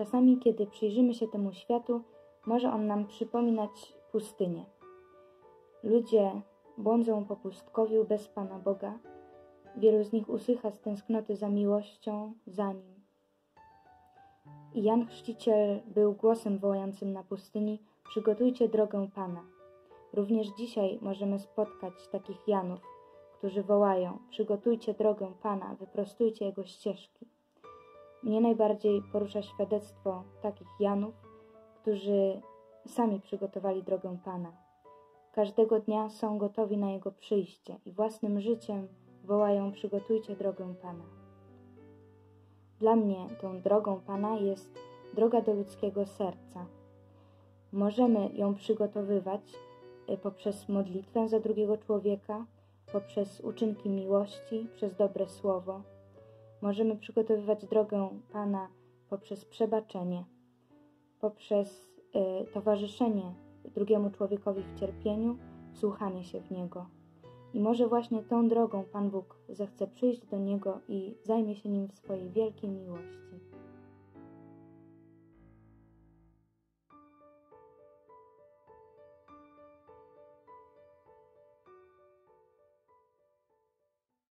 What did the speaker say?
Czasami, kiedy przyjrzymy się temu światu, może on nam przypominać pustynię. Ludzie błądzą po pustkowiu bez Pana Boga. Wielu z nich usycha z tęsknoty za miłością za Nim. I Jan Chrzciciel był głosem wołającym na pustyni: Przygotujcie drogę Pana. Również dzisiaj możemy spotkać takich Janów, którzy wołają: Przygotujcie drogę Pana, wyprostujcie Jego ścieżki. Mnie najbardziej porusza świadectwo takich Janów, którzy sami przygotowali drogę Pana. Każdego dnia są gotowi na Jego przyjście i własnym życiem wołają: Przygotujcie drogę Pana. Dla mnie tą drogą Pana jest droga do ludzkiego serca. Możemy ją przygotowywać y, poprzez modlitwę za drugiego człowieka, poprzez uczynki miłości, przez dobre słowo. Możemy przygotowywać drogę Pana poprzez przebaczenie, poprzez y, towarzyszenie drugiemu człowiekowi w cierpieniu, wsłuchanie się w niego. I może właśnie tą drogą Pan Bóg zechce przyjść do niego i zajmie się nim w swojej wielkiej miłości.